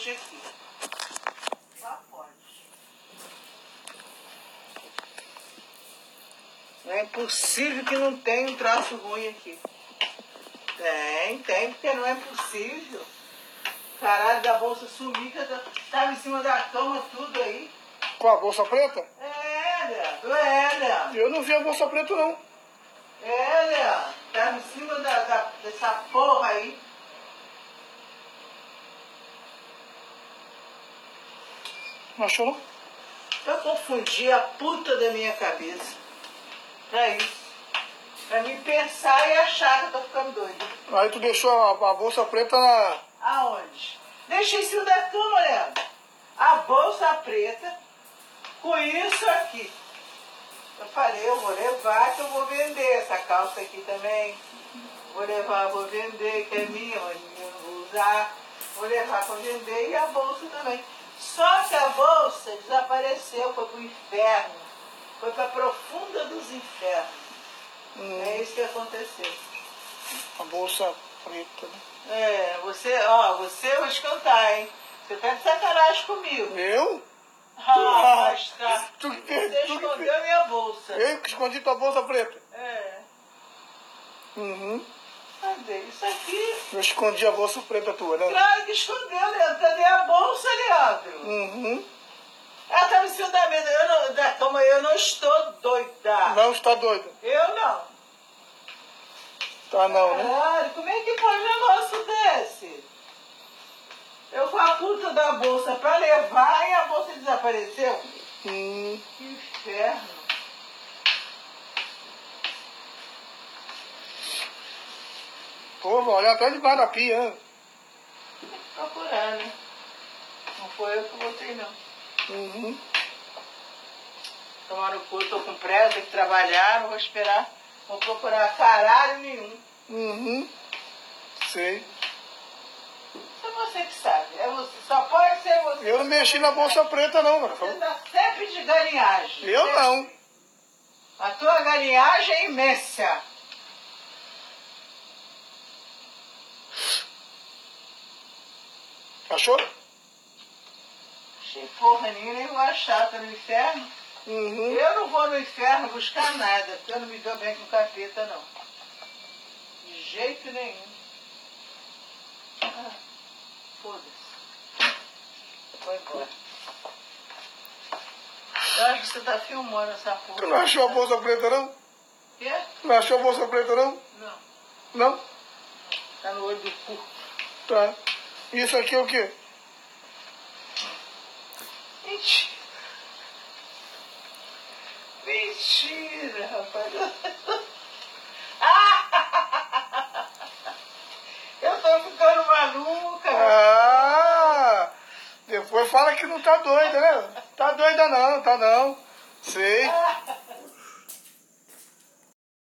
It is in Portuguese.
hoje aqui. Só pode. Não é impossível que não tenha um traço ruim aqui. Tem, tem, porque não é possível. Caralho da bolsa eu tava em cima da cama, tudo aí. Com a bolsa preta? É, Leandro, é, Leandro. Eu não vi a bolsa preta, não. É, Leandro. Tava em cima da, da- dessa porra aí. Não achou, não? Eu confundi a puta da minha cabeça. Pra isso. Pra mim pensar e achar que eu tô ficando doida. Aí tu deixou a, a bolsa preta na... Aonde? Deixei em cima da cama, Leandro. A bolsa preta com isso aqui. Eu falei, eu vou levar que eu vou vender essa calça aqui também. Vou levar, vou vender, que é minha, eu não vou usar. Vou levar para vender e a bolsa também. Só que a bolsa desapareceu, foi pro inferno. Foi pra profunda dos infernos. hum, É isso que aconteceu. a bolsa preta, né? É, você, ó, você eu vou te cantar, hein? Você tá de sacanagem comigo. Eu? Ah, tá. Tu que Você tu escondeu a minha bolsa. Eu que escondi tua bolsa preta. É. Uhum. Cadê? Isso aqui. Eu escondi a bolsa preta tua, né? Claro que escondeu, Leandro. Cadê a bolsa, Leandro? Uhum. Ela tava em cima da mesa. Eu não, da cama, eu não estou doida. Não está doida. Eu não. Tá não, né? Caralho, como é que pode um negócio desse? Eu com a puta da bolsa pra levar e a bolsa desapareceu? Hum, Que inferno. Pô, vou olhar até debaixo da pia? Procurar, né? Não foi eu que botei, não. Uhum. Tomar no cu, tô com pressa, tem que trabalhar, não vou esperar. Vou procurar caralho nenhum. Uhum. Sei. É você que sabe. É você. Só pode ser você. Eu não mexi na bolsa preta, não, Você mano. tá sempre de galinhagem. Eu Sempre. não. A tua galinhagem é imensa. Achou? Achei porra nenhuma, nem vou achar, tá no inferno. Uhum. Eu não vou no inferno buscar nada, porque eu não me dou bem com capeta, não. De jeito nenhum. Ah, Foda-se. Vou embora. Eu acho que você tá filmando essa porra. Tu não achou a bolsa preta, não? Quê? Não achou a bolsa preta, não? Não. Não? Tá no olho do cu. Tá. Isso aqui é o quê? Mentira. Mentira, rapaz. Ah! Eu tô ficando maluca. Ah! Depois fala que não tá doida, né? Tá doida não, tá não. Sei. Ah!